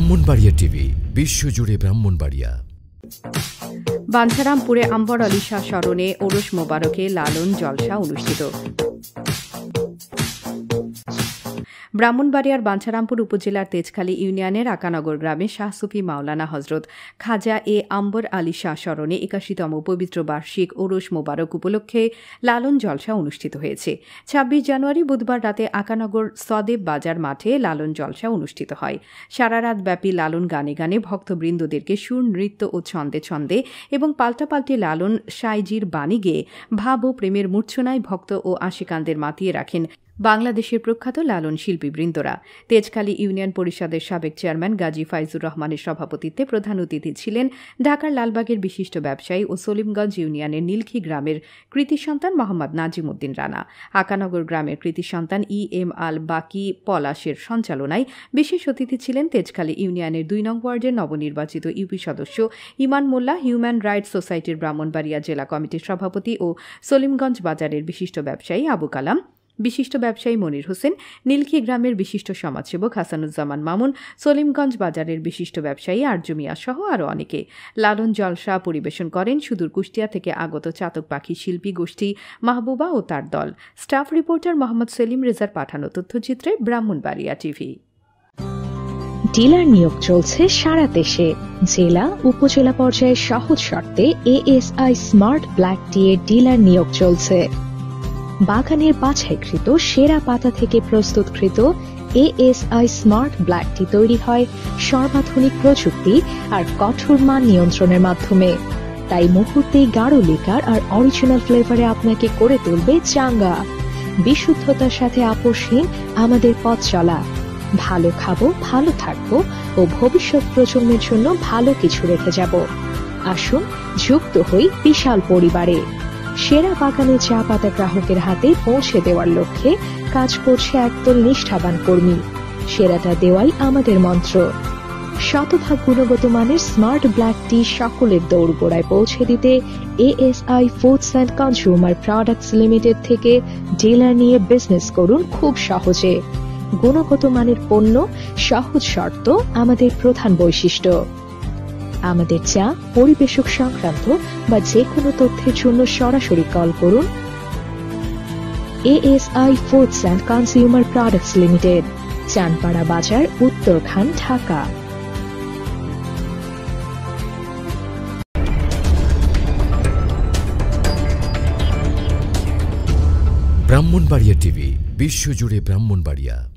Brahmanbaria TV বিশ্বজুড়ে ব্রাহ্মণবাড়িয়া। বাঞ্ছারামপুরে আম্বর আলী শাহ স্মরণে ওরস মোবারকে লালন জলসা অনুষ্ঠিত। ব্রাহ্মণবাড়িয়ার বাঞ্ছারামপুর উপজেলার তেজখালী ইউনিয়নের আকানগর গ্রামে শাহ সুফি মাওলানা হজরত খাজা এ আম্বর আলী শাহ স্মরণে একাশিতম পবিত্র বার্ষিক ওরস মোবারক উপলক্ষে লালন জলসা অনুষ্ঠিত হয়েছে। ছাব্বিশ জানুয়ারি বুধবার রাতে আকানগর সদেব বাজার মাঠে লালন জলসা অনুষ্ঠিত হয়। সারা রাত ব্যাপী লালন গানে গানে ভক্তবৃন্দদেরকে সুর, নৃত্য ও ছন্দে ছন্দে এবং পাল্টাপাল্টি লালন সাইজির বাণী গেয়ে ভাব ও প্রেমের মূর্ছনায় ভক্ত ও আশিকানদের মাতিয়ে রাখেন বাংলাদেশের প্রখ্যাত লালন শিল্পীবৃন্দরা তেজখালী ইউনিয়ন পরিষদের সাবেক চেয়ারম্যান গাজী ফাইজুর রহমানের সভাপতিত্বে প্রধান অতিথি ছিলেন ঢাকার লালবাগের বিশিষ্ট ব্যবসায়ী ও সলিমগঞ্জ ইউনিয়নের নীলখি গ্রামের কৃতি সন্তান মোহাম্মদ নাজিম উদ্দিন রানা। আকানগর গ্রামের কৃতি সন্তান ই এম আল বাকি পলাশের সঞ্চালনায় বিশেষ অতিথি ছিলেন তেজখালী ইউনিয়নের দুই নং ওয়ার্ডের নবনির্বাচিত ইউপি সদস্য ইমান মোল্লা, হিউম্যান রাইটস সোসাইটির ব্রাহ্মণবাড়িয়া জেলা কমিটির সভাপতি ও সলিমগঞ্জ বাজারের বিশিষ্ট ব্যবসায়ী আবু কালাম। বিশিষ্ট ব্যবসায়ী মনির হোসেন, নীলখি গ্রামের বিশিষ্ট সমাজসেবক হাসানুজ্জামান মামুন, সলিমগঞ্জ বাজারের বিশিষ্ট ব্যবসায়ী আরজুমিয়া সহ আরও অনেকে। লালন জলসা পরিবেশন করেন সুদূর কুষ্টিয়া থেকে আগত চাতক পাখি শিল্পী গোষ্ঠী মাহবুবা ও তার দল। স্টাফ রিপোর্টার মোহাম্মদ সেলিম রেজার পাঠানো তথ্যচিত্রে ব্রাহ্মণবাড়িয়া টিভি। ডিলার নিয়োগ চলছে সারা দেশে। জেলা, উপজেলা পর্যায়ে সহজ শর্তে এএসআই স্মার্ট ব্ল্যাক টি এর ডিলার নিয়োগ চলছে। বাগানের বাছাইকৃত সেরা পাতা থেকে প্রস্তুতকৃত এএসআই স্মার্ট ব্ল্যাকটি তৈরি হয় সর্বাধুনিক প্রযুক্তি আর কঠোর মান নিয়ন্ত্রণের মাধ্যমে। তাই মুহূর্তেই গাঢ় লিকার আর অরিজিনাল ফ্লেভারে আপনাকে করে তুলবে চাঙ্গা। বিশুদ্ধতার সাথে আপোষহীন আমাদের পথ চলা। ভালো খাব, ভালো থাকব ও ভবিষ্যৎ প্রজন্মের জন্য ভালো কিছু রেখে যাব। আসুন যুক্ত হই বিশাল পরিবারে। সেরা বাগানে চা পাতা গ্রাহকের হাতে পৌঁছে দেওয়ার লক্ষ্যে কাজ করছে একদল নিষ্ঠাবান কর্মী। সেরাটা দেওয়াই আমাদের মন্ত্র। শতভাগ গুণগত মানের স্মার্ট ব্ল্যাক টি সকলের দৌড়গোড়ায় পৌঁছে দিতে ASI foods and consumer products limited থেকে ডিলার নিয়ে বিজনেস করুন খুব সহজে। গুণগত মানের পণ্য, সহজ শর্ত, আমাদের প্রধান বৈশিষ্ট্য। আমাদের চা পরিবেশক সংক্রান্ত বা যে কোনো তথ্যের জন্য সরাসরি কল করুন। ASI foods and consumer products limited Chanpara Bazar, Uttarkhan, Dhaka. Brahmanbaria TV বিশ্বজুড়ে ব্রাহ্মণবাড়িয়া।